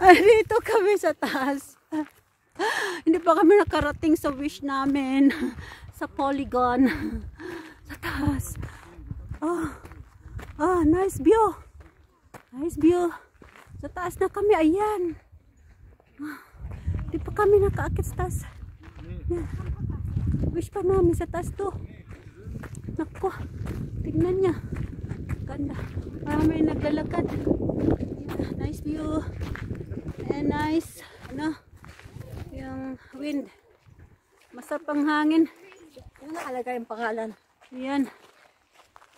Dito kami sa taas. Hindi pa kami nakarating sa wish namin. Sa polygon. Sa taas. Oh, oh nice view. Nice view. Sa taas na kami. Ayan. Hindi pa kami nakaakit sa taas. Wish pa namin sa taas to. Nako. Tignan niya. Ganda. Parang may naglalakad. Nice view. And nice. Ano? Yung wind. Masarap ang hangin. Yung nakalagay yung pangalan. Yan.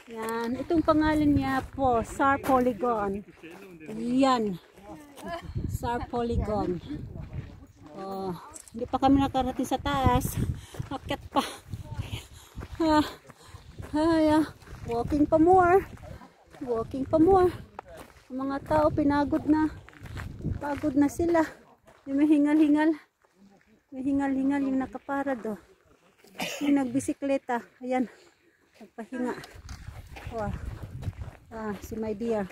Yan. Itong pangalan niya po, Sar Polygon. Yan. Sar Polygon. Oh, hindi pa kami nakarating sa taas. Akit pa. Ah, ah. Walking pa more. Walking pa more. Mga tao pinagod na. Pagod na sila. Yung may hingal-hingal. May hingal-hingal yung nakaparad oh. Yung nagbisikleta. Ayan. Nagpahinga. Wow. Ah, si my dear.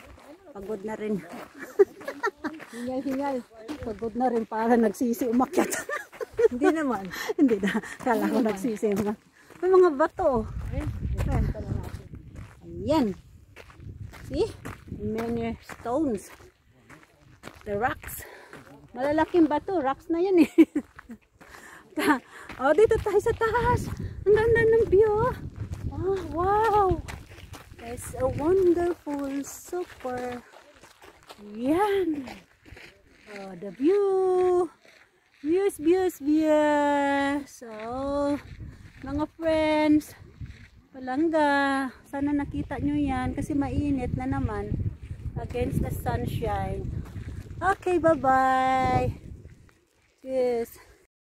Pagod na rin. Hingal-hingal. Pagod na rin para nagsisi umakyat. Hindi naman. Hindi na. Kala ko nagsisi umakyat. May mga bato. oh. Ayan. See? Many stones. The rocks. Malalaking bato. Rocks na yan eh. Oh, dito tayo sa taas. Ang ganda ng view. oh. Oh, wow. It's a wonderful, super. Yan. Oh, the view. Views, views, views. So, mga friends, palangga. Sana nakita nyo yan kasi mainit na naman against the sunshine. Okay, bye-bye. Yes.